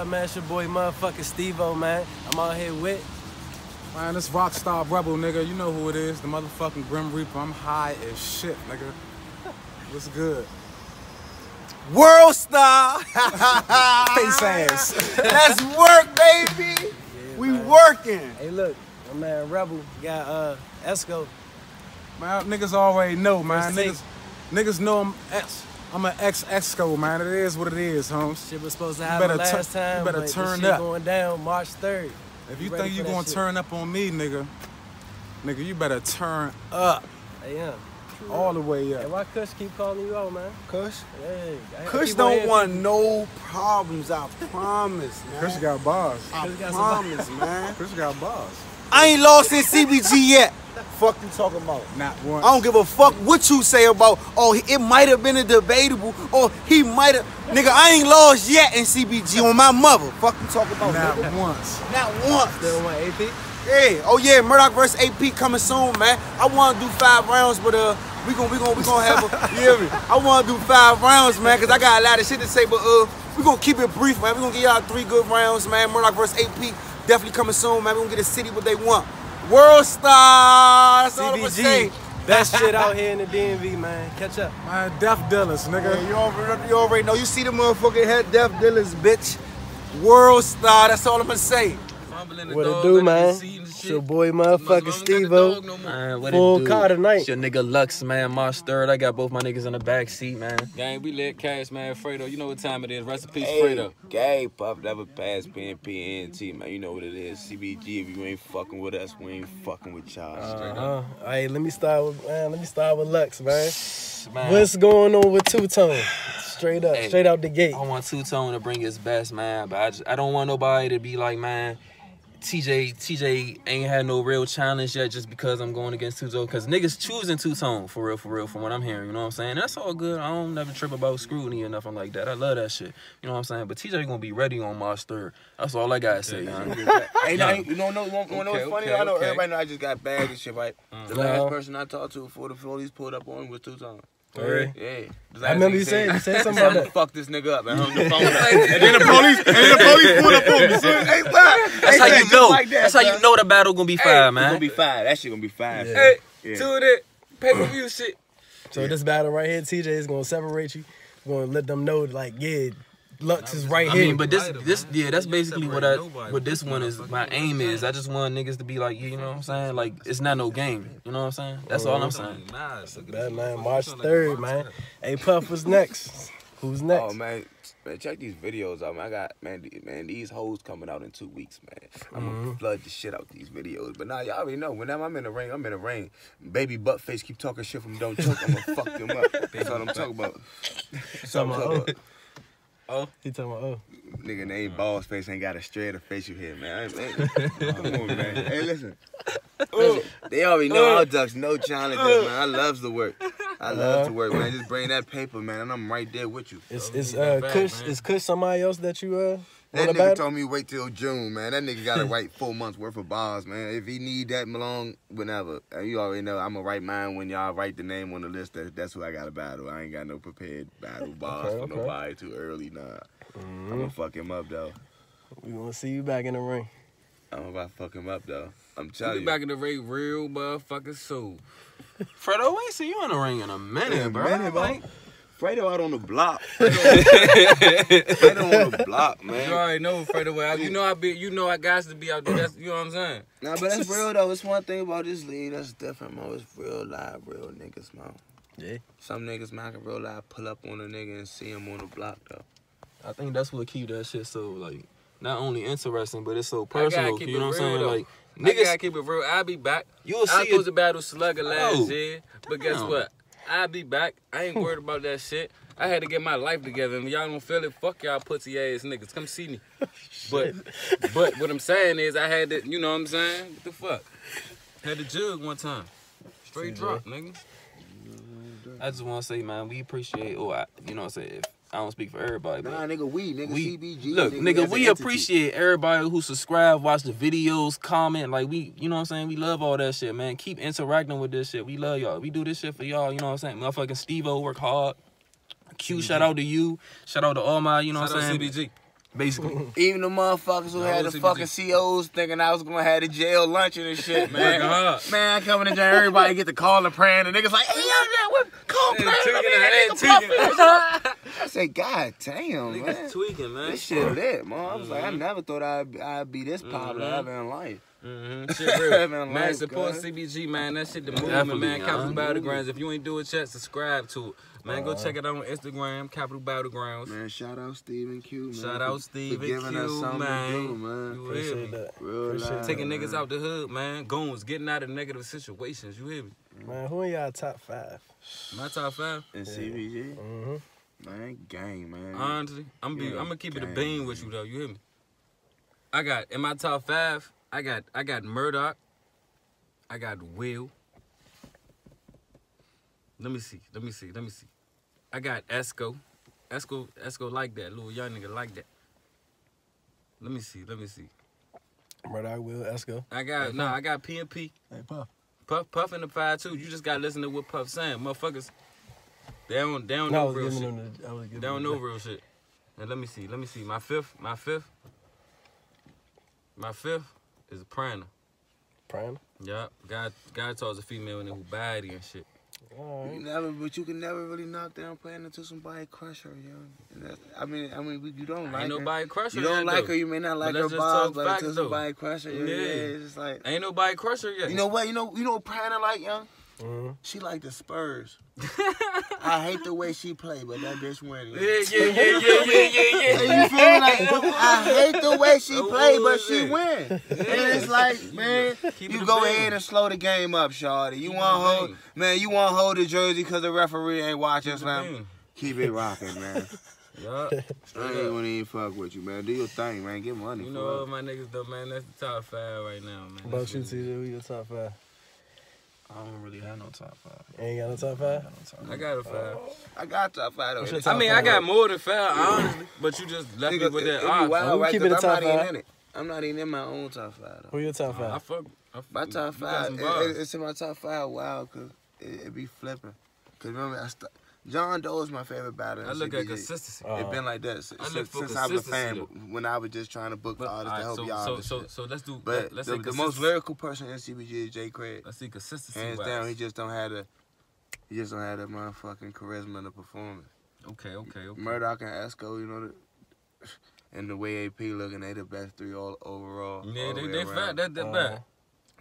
up, man? It's your boy, motherfucking Steve-O, man. I'm out here with. Man, this Rockstar Rebel, nigga. You know who it is. The motherfucking Grim Reaper. I'm high as shit, nigga. What's good? World star. Face ass. Let's work, baby. we man. working. Hey, look, my man Rebel got uh Esco. Man, niggas already know, man. Niggas, niggas know I'm ex. I'm an ex exco, man. It is what it is, Holmes. Shit was supposed to happen last time. you better turn shit up. going down March 3rd. If you ready think you gonna shit? turn up on me, nigga, nigga, you better turn up Hey, yeah. all the way up. why Kush keep calling you out, man? Kush. Hey, I- Kush don't want no problems. I promise, man. Chris got bars. I Kush got promise, man. Chris got bars. I ain't lost in CBG yet. Fuck you talking about? Not one. I don't give a fuck what you say about. Oh, it might have been a debatable. Or he might have. Nigga, I ain't lost yet in CBG on my mother. Fuck you talking about? Not nigga? once. Not once. Still want AP? Hey, oh yeah, Murdoch versus AP coming soon, man. I want to do five rounds, but uh, we gon' we gonna we gon' have a. You hear me? I want to do five rounds, man, cause I got a lot of shit to say, but uh, we gonna keep it brief, man. We gonna give y'all three good rounds, man. Murdoch versus AP definitely coming soon, man. We gonna get the city what they want. World star. That's all I'm gonna say. CBG. Best shit out here in the DMV, man. Catch up. Man, death dealers, nigga. Yeah, you already, you already know. You see the motherfucking head death dealers, bitch. World star. That's all I'm gonna say. What it do, man? It's your boy, motherfucking Steve-O. Man, what Full it car tonight. It's your nigga Lux, man. March 3rd. I got both my niggas in the back seat, man. Gang, we lit cash, man. Fredo, you know what time it is. Recipe Hey, Fredo. gay puff never pass PNP NT, man. You know what it is. CBG, if you ain't fucking with us, we ain't fucking with y'all. Uh-huh. Hey, let me start with man. Let me start with Lux, man. man. What's going on with Two Tone? Straight up, Hey. straight out the gate. I want Two Tone to bring his best, man. But I, just, I don't want nobody to be like, man, TJ TJ ain't had no real challenge yet just because I'm going against Two Tone. Because niggas choosing Two Tone for real, for real, from what I'm hearing. You know what I'm saying? That's all good. I don't never trip about scrutiny or nothing like that. I love that shit. You know what I'm saying? But TJ gonna be ready on March 3rd. That's all I gotta say, man. hey, now, you don't know, you want, you know Okay, what's funny? okay, I know okay. everybody know I just got bagged and shit, right? The Uh-huh. last person I talked to before the police pulled up on me was two times. Alright. Yeah. The I remember you saying you said "I'm something about that. fuck this nigga up and hung the phone up. and then the police, and then the police pulled up on me. son. Hey, bud. That's how you know. like that, That's how you know the battle gonna be Hey, fire, It's man. gonna be fire. That shit gonna be fire. Yeah. Hey, Yeah. two of that pay per view shit. So this battle right here, TJ is gonna separate you. Gonna let them know, like, yeah, Lux is right I here. mean, but this, Lighter, this, yeah, that's basically what I, what this one is. My aim is, I just want niggas to be like, you know what I'm saying? Like, it's not no game. You know what I'm saying? That's all I'm saying. That man, March third, man. Hey, Puff, what's next? Who's next? Oh man, man, check these videos out. Man, I got man, man, these hoes coming out in two weeks, man. I'm Mm-hmm. gonna flood the shit out these videos. But now y'all already know. Whenever I'm in the ring, I'm in the ring. Baby butt face keep talking shit from don't choke. I'm gonna fuck them up. That's all I'm talking about. That's all I'm talking about. He talking about, oh. Nigga name balls face ain't got a straighter face you hear, man. Hey, man. Come on, man. Hey, listen. Listen, They already know all ducks, no challenges, man. I loves the work. I love to work, man. Just bring that paper, man, and I'm right there with you. Is is uh Kush is Kush somebody else that you uh That wanna nigga battle? told me wait till June, man. That nigga gotta write four months worth of bars, man. If he need that long, whenever. And you already know I'm gonna write mine when y'all write the name on the list. That, that's who I gotta battle. I ain't got no prepared battle bars Okay, for okay. nobody too early, nah. I'm gonna mm-hmm. fuck him up though. We gonna see you back in the ring. I'm about to fuck him up though. I'm We telling you. back in the ring real motherfucking soul. Fredo, we ain't see you in the ring in a minute, Yeah, bro. minute, bro. Like, Fredo out on the block. Fredo, Fredo on the block, man. You already know Fredo. Well, you know I be. You know I got to be out there. That's you know what I'm saying. Nah, but that's real though. It's one thing about this league that's different, man. It's real live, real niggas, man. Yeah. Some niggas, man, can real live pull up on a nigga and see him on the block though. I think that's what keep that shit so like not only interesting, but it's so personal. You know what I'm saying? though. Like I gotta keep it real. I'll be back. you'll I was see supposed it. to battle Slugger last Oh, year, but guess what? I'll be back. I ain't hmm. worried about that shit. I had to get my life together, and if y'all don't feel it, fuck y'all pussy ass niggas. Come see me. But, but what I'm saying is, I had to, you know what I'm saying? What the fuck? Had to jug one time. Straight drop, nigga. I just want to say, man, we appreciate. Or I, you know, what I'm saying if I don't speak for everybody, but Nah, nigga, we, nigga, we CBG. look, nigga, as an we entity. appreciate everybody who subscribe, watch the videos, comment. Like we, you know what I'm saying. We love all that shit, man. Keep interacting with this shit. We love y'all. We do this shit for y'all. You know what I'm saying. Motherfucking Steve O work hard. Q, shout out to you. Shout out to all my, you know Shout what I'm saying. CBG. Basically. Even the motherfuckers who No, had the fucking COs thinking I was gonna have the jail luncheon and shit, man. Working hard. Man, coming to jail, everybody get the call and praying, and niggas like, hey, yo, yeah, what? Call Hey, praying, tweaking man, it, nigga, hey, tweaking. I say, God damn, man. Niggas tweaking, man. This shit lit, man. I was like, I Mhm. never thought I'd, I'd be this popular Mhm. ever in life. Mm-hmm. Shit real. Man, man, life, support guys. CBG, man. That shit the movement, Definitely, man. yeah. Capital Battlegrounds. If you ain't do it yet, subscribe to it. Man, go check it out on Instagram, Capital Battlegrounds. Man, shout out Stephen Q, man. Shout for- out for Stephen giving us Q, something man. to do, man. You hear me? That. Real Appreciate live, Taking man. niggas out the hood, man. Goons, getting out of negative situations. You hear me? Man, who in y'all top five? My top five. And CBG, Mm-hmm. man, gang, man. Honestly, I'm be, Yeah, I'm gonna keep it a gang, bean with you though. You hear me? I got in my top five. I got I got Murdoch. I got Will. Let me see. Let me see. Let me see. I got Esco. Esco. Esco like that. Little young nigga like that. Let me see. Let me see. Murdoch, Will, Esco. I got no. I got PNP. Hey, Puff. Puff Puff in the five too. You just gotta listen to what Puff saying. Motherfuckers. They don't. They don't No, know real shit. the. I They don't know real shit. Now let me see. Let me see. My fifth. My fifth. My fifth is a Prana. Prime. Yup. God. God talks a female in who baddie and shit. All You never, but you can never really knock down playing until somebody crush her, yo. And that's, I mean, I mean, you don't like Ain't her. nobody crush her You don't like though. her, you may not like her let's bob, talk but facts, until though. somebody crush her, yeah, Yeah. yeah, it's just like, Ain't nobody crush her yet. you know what, you know, you know what Prana like, young? Mhm. She like the Spurs. I hate the way she play, but that bitch winning. Yeah, yeah, yeah, yeah, yeah, yeah, yeah. You feel? Like, I hate the way she Oh, play, but she shit. win. And it's like, man, Keep you go ahead and slow the game up, shawty. You want hold, man, you want hold the jersey because the referee ain't watching, Keep man. Keep it rocking, man. Yup. I ain't wanna even fuck with you, man. Do your thing, man. Get money You know all my niggas though, man. That's the top five right now, man. What about That's you, what it TJ? is. Who your top five? I don't really have no top five. Ain't got no top five? no top I got a five. I got top five though. your I top mean, I got more than five, honestly. But you just left me with it- that it be odds. wild, Oh, we right? keep it 'Cause a I'm top not even in it. I'm not even in my own top five Though. Who your top I five? fuck. I fuck My top five, it- it- it's in my top five. Wow, cause it, it be flipping. Cause remember, I st- John Doe is my favorite batter. I look at CBG. consistency. Uh, It been like that since, I look since, for since I was a consistency, fan. When I was just trying to book But, artists to help so, y'all. so, and so, so let's do. but let's the, say the most lyrical person in CBG is Jay Craig. Let's see consistency. Hands wise. down, he just don't have the, he just don't have the motherfucking charisma in the performance. Okay, okay, okay. Murdoch and Esco, you know, the, and the way AP looking, they the best three all overall. Yeah, all they the they around. fat. That that Uh, bad.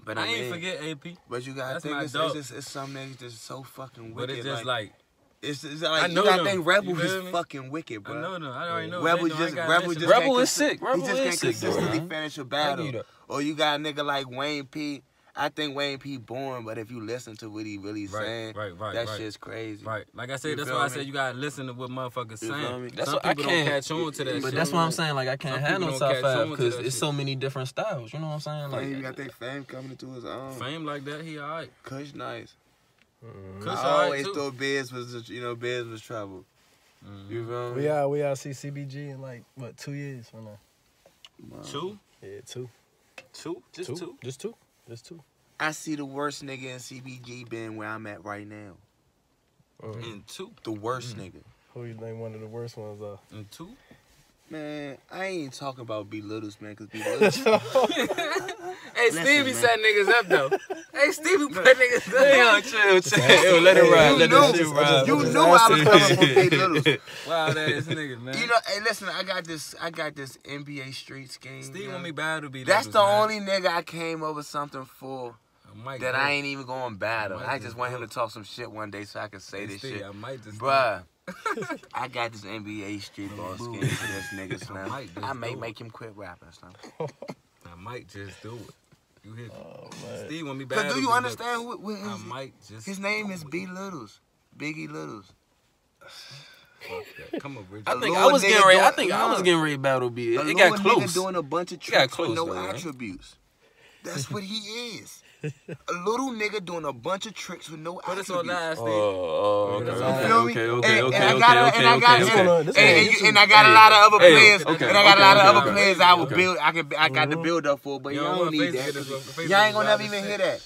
But I I, ain't mean, forget AP, But you gotta That's think it's, dog. it's just it's some niggas just so fucking but it's just like, like it's, it's I know you gotta them. think Rebel feel is me? fucking wicked, I bro. know, no, I already know. Rebel know just Rebel just. Rebel is sick. He just can't sick, consistently man. finish a I give battle. you. Or you got a nigga like Wayne P. I think Wayne P. born, but if you listen to what he really Right, saying, right, right, that right. shit's crazy. Right, like I said, You that's feel why I said you gotta listen to what motherfuckers You saying. me? That's Some what I can't- catch on to that. But shit. that's what I'm saying. Like I can't Some have no top five because it's shit. so many different styles. You know what I'm saying? Fame, you Like got that fame coming into his own. Fame like that, he alright. Kush nice. Mm-hmm. Kush I always too. thought Biz was, the- you know, Biz was trouble. Mhm. You feel me? We out, we out see CBG in like, what, two years from now? Man. Two, Yeah, two. two, just two. Just two. Just two. I see the worst nigga in CBG being where I'm at right now. And two, The worst nigga. Who you think one of the worst ones are? In two. Man, I ain't talking about belittles, man, because belittles. Hey, Listen, Stevie man. set niggas up though. hey, Stevie put niggas up. chill, chill. Yo, let it ride. You Let knew, that ride. you Just knew I was coming from B Littles. Wild ass niggas, man. You know, hey, listen, I got this, I got this NBA street scheme. Steve yeah. want me bad to be. That's the man. only nigga I came over something for I might that do I ain't even going battle. Might I just just want him to talk some shit one day so I can say Hey, this Steve, shit. I might just. Bruh, I got this NBA street ball Boo. scheme for this nigga, Slim. might just I may do it. make him quit rapping, Slim. I might just do it. You hear me? Oh, man. Steve want me bad. Cause do you understand Littles. who, who I his, might just. his name is B Littles, Biggie Littles. fuck that. Come on, Bridget. I think I was getting nigga ready. I doing- think I was getting ready to battle B. A It, it got nigga close. doing a bunch of It got tricks close, with no though, right? attributes. That's what he is. A little nigga doing a bunch of tricks with no Put us on that, Steve. Oh, okay, You okay, me? okay, okay, And- okay, and I okay, got a- and I got- okay, This okay. one, this And, one, and, this you- and I got a lot of other Hey, players, okay, and I got okay, a lot of okay, other okay. players I would Okay. build. I could, I got the Mhm. build up for, but You y'all don't don't need that. to go- Facebook Y'all ain't gonna wild never even hear that.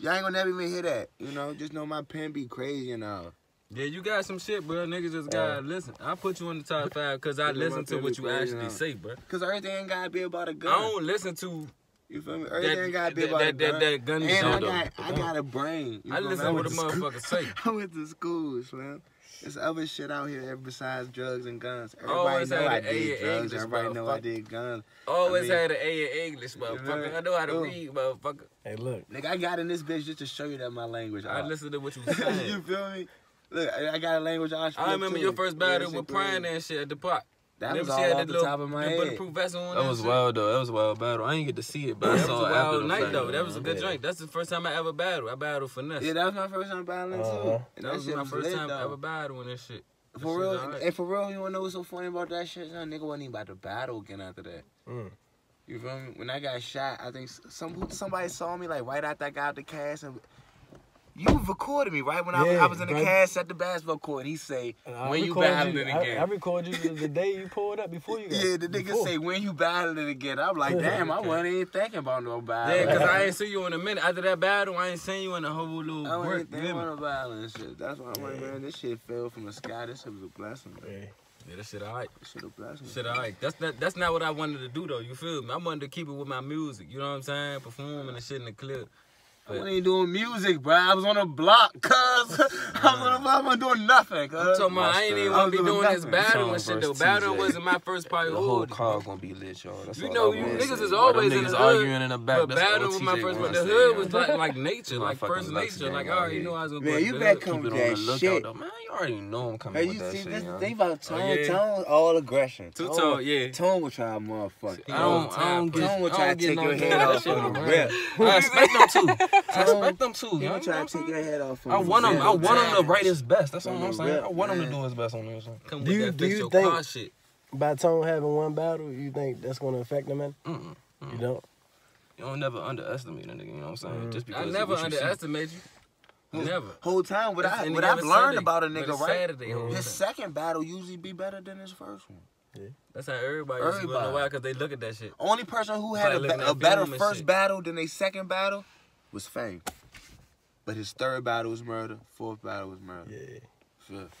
Y'all ain't gonna never even hear that. You know, just know my pen be crazy and all. Yeah, you got some shit, bro. Niggas just gotta listen. I put you in the top five because I Put it in my listen to what you actually say, bro. Cause everything ain't gotta be about a gun. I don't listen to. You feel me? That- Everything ain't gotta be that- about a that- that- gun. that gun and show, I got, I got a brain. You I listen to what a motherfucker say. I went to school, man. There's other shit out here besides drugs and guns. Everybody Always know had I an A did in drugs. English, Everybody know I did guns. Always I mean- had an A in English, motherfucker. I know how to Oh. read, motherfucker. Hey, look. Nigga, I got in this bitch just to show you that my language. I out. listen to what you say. you feel me? Look, I I got a language I I remember your first battle with Prime and shit at the park. That Remember was all off the little top of my head. bulletproof vest on. That was shit? wild though. That was a wild battle. I didn't get to see it, but I That was a wild night though. That was a good Yeah. drink. That's the first time I ever battled. I battled finesse. Yeah, that was my first time battling Uh-huh. too. And that was shit my first lit, time though. ever battling this shit. That For real, alright. and for real, you wanna know what's so funny about that shit? Son, nigga wasn't even about to battle again after that. Mm. You feel me? When I got shot, I think some somebody saw me like right after I got out the cast and you recorded me right when I, was, Yeah, I was in the right. cast at the basketball court. He say And I when you recorded battled you, it I, again. I recorded you the day you pulled up before you got yeah, the nigga before. say when you battled it again. I'm like, damn, I wasn't even thinking about no battle. Yeah, cause I ain't see you in a minute. After that battle, I ain't seen you in a whole little I wasn't work. even thinking You hear me? about no battle and shit. That's why I'm like, man, this shit fell from the sky. This shit was a blessing. Man. Yeah. Yeah, that shit alright. This shit a blessing. Shit alright. That's not that's not what I wanted to do though. You feel me? I wanted to keep it with my music. You know what I'm saying? Performing and shit in the clip. I wasn't doing music, bro. I was on a block, cuz. I was on a block. I wasn't doing nothing, cuz. I'm talking about I ain't even gonna be doing doing this battle Song and shit though. Battle wasn't my first The whole priority. car gonna be lit, y'all. That's You all know, you niggas is always in niggas the arguing hood. in the back. But That's battle was my first gonna one. The hood was like like nature, like first nature. Like, out all right, you know I was gonna Man, go you to the better hood. come Keep it with on that the lookout shit. man. You already know I'm coming Hey, with you that see, shit, this young. thing about tone, oh, yeah. tone, all aggression. Two Tone- tone, yeah. Tone will try, motherfucker. I don't, I don't get, Tone will I try don't to take no your game head off shit on on the the rip. I expect them to. I expect them to. He young. gonna try to take your head off I want him. rip. I want him to write his best. That's all On I'm saying. I want him to do his best on this. one. Come Do with you- that do you your think- car shit. By Tone having one battle, you think that's gonna affect him, man? Mm-mm. You don't? You don't never underestimate a nigga. You know what I'm saying? Mm. Just because I never what you see. underestimate you. Never. Whole time, what, I, what I've learned Sunday, about a nigga, right? Saturday whole His time. second battle usually be better than his first one. Yeah. That's how everybody used to Everybody. why, because they look at that shit. Only person who had like a, looking be- at a better first shit. battle than a second battle was Fame. But his third battle was murder. Fourth battle was murder. Yeah. Fifth.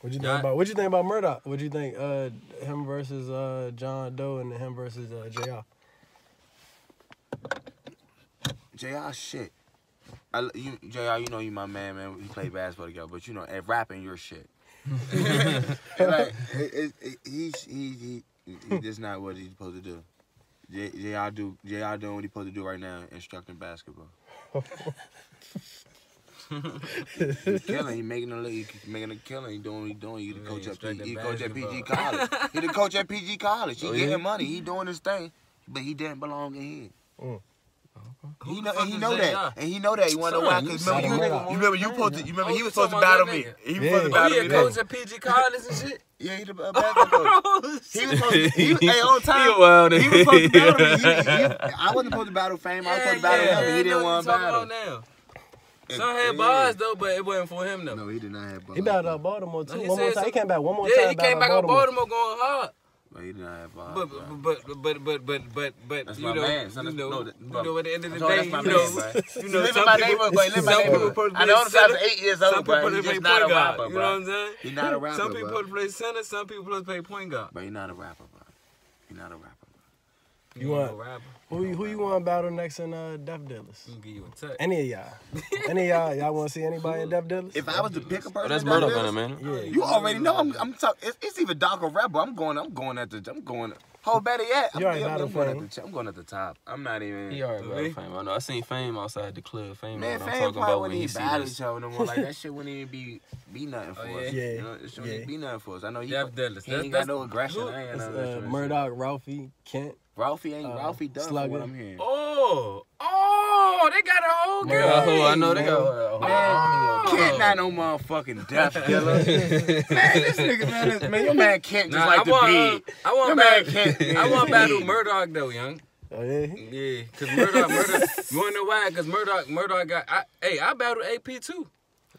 What you think Yeah. about? What you think about Murdoch? What you think? Uh, him versus uh John Doe and him versus uh Jr. JR shit. I, you, JR, you know you my man, man. We play basketball together, but you know, at rapping, your shit. like, it, it, it, he's he, he, he, that's not what he's supposed to do. J, JR do JR doing what he supposed to do right now, instructing basketball. he killing, he making a he making a killing. He doing what he doing. He the Yeah, coach at P, he coach at PG. College. he the coach at PG College. He Oh, getting yeah? money. He doing his thing, but he didn't belong in here. Who He know, fuck and he know that, Z? and he know that. You wanna know why? Cause you remember, you, Murdoch. you remember, you supposed to, you remember, Oh, he was supposed to battle me. He was supposed to Oh, battle he me. a then. coach at PG College and shit? Yeah, he the uh, basketball coach. Oh, He was supposed to, he, hey, on time. He wild. He was supposed to battle me. He, he, I wasn't supposed to battle fame. I was supposed to battle him, but he didn't want to battle. Now. Son had bars though, but it wasn't for him though. No, he did not have bars. He battled out Baltimore too. No, he one more time. He came back one more yeah, time. Yeah, he came back battled on Baltimore going hard. Uh, but he did not have bars. But bro. but but but but but but That's you know man, you know no, that- you know at the end of the So day you know man, you know live in some my people neighborhood, but live in my some people neighborhood. I know I was eight years old, bro. He's just not a rapper, You know what I'm saying? He's not a rapper, Some people bro. play center. Some people play point guard. But he's not a rapper, bro. He's not a rapper. You want- rapper? Who you, who you want to battle next in uh, Death Dealers? I'm give you a touch. Any of y'all? Any of y'all? Y'all want to see anybody in Death Dealers? If I was to pick a person, Oh, that's that Murdoch does on it, this, man. yeah. You already know I'm. I'm talking. It's, it's even Dark or Rebel. I'm going. I'm going at the. I'm going. Whole better yet. I'm, already I'm, battle I'm going Fame. at the. I'm going at the top. I'm not even. He already Really? battled fame. I know. I seen fame outside the club. Fame. Man, know what I'm fame talking about when wouldn't he even see battle each other no more. Like that shit wouldn't even be be nothing for Oh, us. yeah? You know, it shouldn't Yeah. be nothing for us. I know he. Death Dealers. He That's- ain't got that's- no aggression. who- I ain't got uh. Murdoch, Ralphie, Kent. Ralphie ain't. uh, Ralphie done Slugger. for what I'm hearing. Oh, oh, they got a whole Man, game. Yeah, I know they got a whole army of Kent not no motherfucking death killer. man, this nigga, man, this, man, your man Kent just Nah, like I the want, big. uh, I want Your man battle. Kent. I want battle Murdoch though, young. Oh yeah. Yeah, cause Murdoch, Murdoch. You wanna know why? Cause Murdoch, Murdoch got. I, hey, I battle AP too.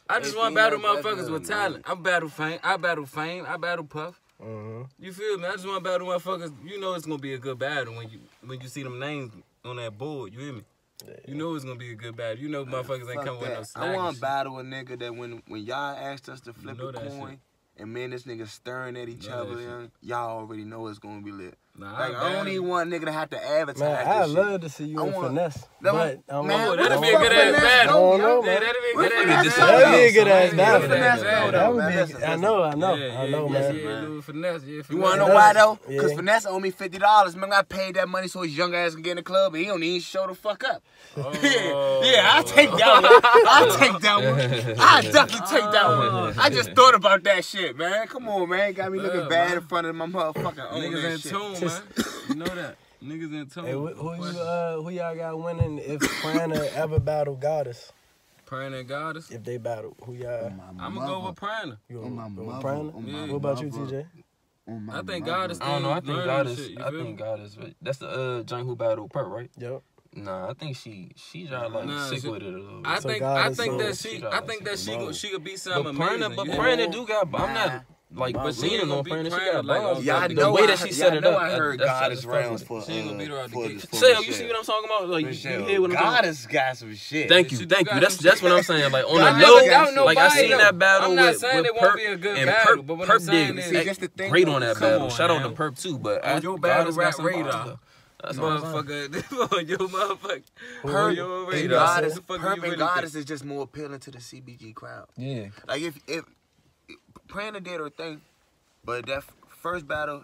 I just want to battle motherfuckers with man. talent. I battle fame. I battle fame. I battle puff. hmm You feel me? I just want to battle motherfuckers. You know it's gonna be a good battle when you when you see them names on that board. You hear me? You know it's gonna be a good battle. You know motherfuckers ain't coming with no that. snack. I want to battle a nigga that when when y'all asked us to flip know a coin, shit. and me and this nigga staring at each Know other, y'all already know it's gonna be lit. Shit. Nah, Like I don't battle- even want nigga to have to advertise Man, this I shit. love to see you I in want- finesse. But I don't man, know- what that'd be a good ass battle. I don't know, man. that'd be What that'd good go, battle. That'd be a good ass battle. Finesse That would be. I know. I know. I know, man. Yeah, finesse. Yeah, You wanna know why though? Cause Finesse owe me fifty dollars. Man, I paid that money so his young ass can get in the club, and he don't even show the fuck up. Oh. yeah, yeah, I'll take that one. I'll take that one. I'll definitely take that one. I just thought about that shit, man. Come on, man. Got me looking bad in front of my motherfucking own Niggas in tune, man. You know that. Niggas in tune. Hey, who, who you uh who y'all got winning if Prana ever battle Goddess? Prana and goddess. If they battle, who y'all? I'm gonna go with Prana. You On my go with mother, Prana? on my What about you, mother. TJ? On my I think mother. goddess. I don't know. I think learning God is. shit, I feel think me? God is. That's the uh joint who battled Perk, right? Yep. Nah, I think she she tried like Nah, sick she- with it a little bit. I think God I think so- that she she I think that she go, she could be but something Prana, amazing. but you Prana do got. I'm not like But she leaning ain't gonna on. She Prana got like balls. Yeah, I the way I- that she yeah, set I it up. I heard that's- Goddess that's fuck rounds for. She ain't gonna beat um, her out the gate. for Sale, you see what I'm talking about? Like you, you Michelle, hear what I'm talking about? Goddess got some shit. Thank you, thank you. That's that's what I'm saying. Like on I the never note, doubt like I seen that battle I'm not with saying it won't Perp be a good and battle, Perp, but Perp did just great on that battle. Shout out to Perp too, but On I- your battle Goddess rap radar. That's what I'm saying. Motherfucker, your motherfucker. Perp On your and radar. Goddess, What Perp and Goddess is just more appealing to the CBG crowd. Yeah. Like if if Prana did her thing, but that first battle,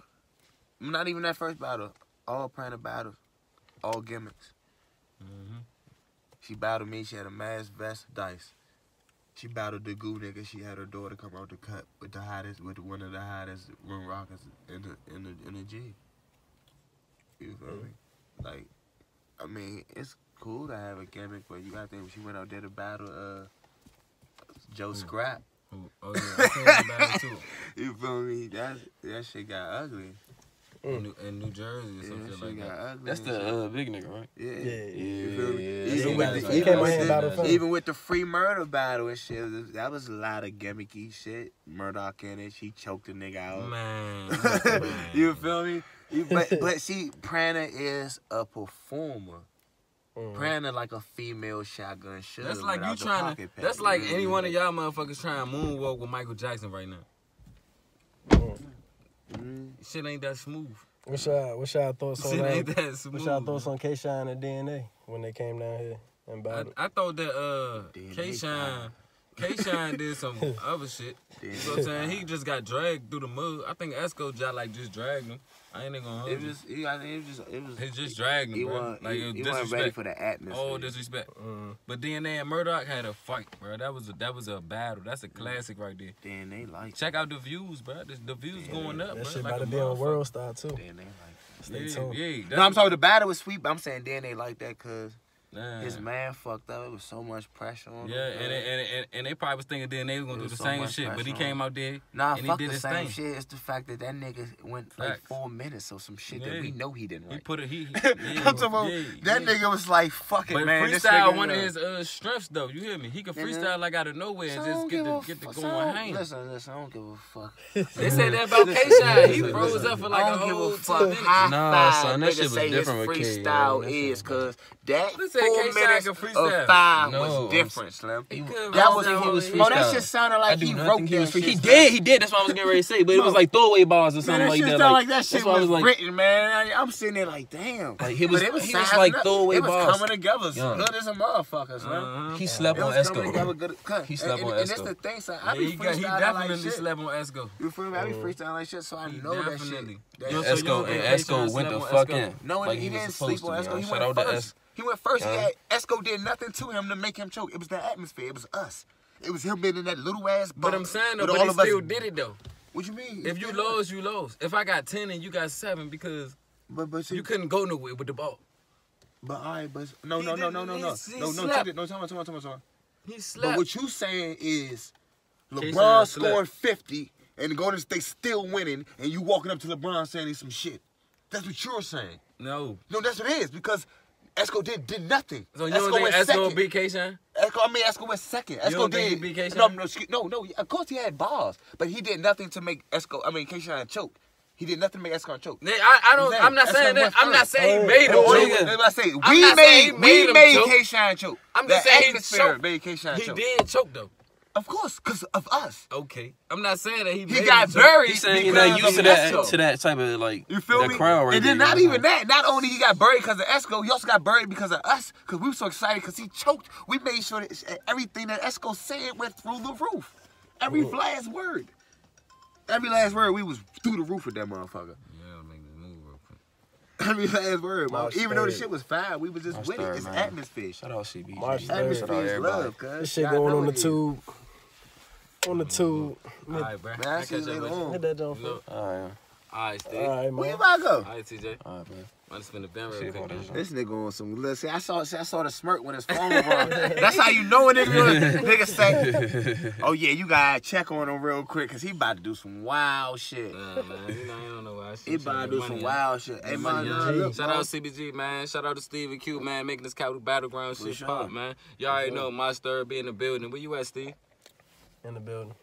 not even that first battle, all Prana battles, all gimmicks. Mm-hmm. She battled me. She had a mask, vest, dice. She battled the goo nigga. She had her daughter come out the cut with the hottest, with one of the hottest room rockers in the in the in the G. You feel me? Like, I mean, it's cool to have a gimmick, but you gotta think when she went out there to battle uh Joe Scrap. Oh, oh, yeah, I seen that battle too. You feel me? That that shit got ugly. In New, in New Jersey or Yeah, some that shit shit like that. That's the uh, big nigga, right? yeah. Yeah. You feel me? Yeah, Even with the- even with the- Even with the free murder battle and shit, that was a lot of gimmicky shit. Murdoch in it, she choked the nigga out. Man, man. you feel me? You- But but see, Prana is a performer. Mm. Prana like a female shotgun shooter. That's like you trying to. That's like You any one of y'all motherfuckers trying to moonwalk with Michael Jackson right now. I mean? Shit ain't that smooth. What's y'all What's y'all thoughts on Shit ain't that? that smooth. What's y'all thoughts on K Shine and DNA when they came down here and I, battled? I thought that uh K Shine fine. K Shine did some other shit. You know what I'm saying? He just got dragged through the mud. I think Esco just like just dragged him. I ain't even gonna hold It you. was, it, I think it was just, it was. He just dragged him, He bro. wasn't, like he, it was he wasn't ready for the atmosphere. Oh, disrespect. Mm. But DNA and Murdoch had a fight, bro. That was a that was a battle. That's a classic right there. Then they like. Check out the views, bro. The, the views going up, That bro. shit like about to be on. World Star too. Then they like. Stay Yeah, tuned. yeah. No, I'm talking the battle was sweet, but I'm saying then they like that because Nah. his man fucked up. It was so much pressure on Yeah, him. and, and, and, and they probably was thinking then they was gonna It do the so same shit, but he came out there Nah, and he fuck did the his same thing. shit. It's the fact that that nigga went like four minutes or some shit that we know he didn't He put it. He, he yeah, I'm talking about yeah, that yeah. nigga was like, fuck it, But man. this freestyle nigga, one of uh, his uh, strengths though. You hear me? He can Yeah, yeah. freestyle like out of nowhere so and just get give the get the fu- so going hang. Listen, listen, I don't give a fuck. They said that about K Shine. He froze up for like I a whole a fuck two minutes. how Nah, son, that shit was different with K, freestyle yo. That is, shit- cause that They said four K-Shine minutes of five No, was I'm different, Slim. He couldn't That freestyle was he was Oh, that freestyling. shit sounded like he not wrote he that was free. shit. He did, he did. That's what I was getting ready to say. But it was like throwaway bars or Man, something that like shit that. sound Like, like that shit was was like, written, man. I, I'm sitting there like, damn. Like, he was- But it he was like up. throwaway It was bars. coming together. Yeah. Good as a motherfucker, Slim. Uh-huh. he slept It on was coming together Esco. He slept on and, and that's the thing, son. I Yeah, be he, got, he definitely slept on Esco. You feel me? I be freestyling like shit, so I know that shit. definitely. That Yo, shit- so you Esco and Esco went the on fuck in. No, like he, didn't sleep on Esco. He went first. Es- He went first. Uh-huh. He had Esco did nothing to him to make him choke. It was the atmosphere. It was us. It was him being in that little ass. Ball. But I'm saying though, but all he of us- still did it though. What you mean? If you lost, you lost. If I got ten and you got seven because but but see, you couldn't go nowhere with the ball. But all right, but no He no no didn't- no no he- no he no no slept. check it. no. Tell me tell me tell me tell me. He But slept. what you saying is K-Shine LeBron slept. scoring 50 and the Golden State still winning, and you walking up to LeBron saying he's some shit. That's what you're saying. no. No, that's what it is because Esco did did nothing. So you don't think went Esco second. beat K Shine? Esco, I mean, Esco went second. Esco don't did. think he beat no, no, excuse- no, no. Of course he had balls, but he did nothing to make Esco. I mean, K-Shine choke. He did nothing to make Escon choke. Nigga, I, I don't. I'm not that's saying that. I'm I'm not saying he oh, made him Oh, choke. yeah, that's what I say. I'm We not saying he made, made we made choke. K Shine choke. I'm just the saying he choked. made K Shine He did choke though. Of course, because of us. Okay. I'm not saying that he. He got him buried. He's saying you're not used to that to that type of like You feel that me? crowd right and then there, not you know even that. Not only he got buried because of Esco, he also got buried because of us. Because we were so excited because he choked. We made sure that everything that Esco said went through the roof. Every last word. Every last word, we was through the roof with that motherfucker. Yeah, make this move real quick. Every last word, bro. March Even though the 3rd. shit was fine, we was just March with 3rd, it. It's man. atmosphere. Shout out CBG. March Shout out Atmosphere is everybody. love, cuz. This shit Y'all going know on the it is. tube. On the tube. All right, bro. Man, I see you later on. Hit that down for All right. All right, Steve. All right, Where you man. about to go? All right, TJ. all right, man. I'm gonna spin the real quick. this This nigga on some. Let's see, I saw, see, I saw the smirk when his phone was on. That's how you know a nigga. nigga say, "Oh yeah, you gotta check on him real quick, cause he about to do some wild shit. Nah, man, you know, I don't know why. He about to do some wild shit. Hey man, Money, yeah. look, Shout bro. out CBG, man. Shout out to Steve and Q, man, making this Capital Battleground shit sure. pop, man. Y'all already know my stir be in the building. Where you at, Steve? In the building.